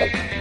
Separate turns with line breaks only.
Take care.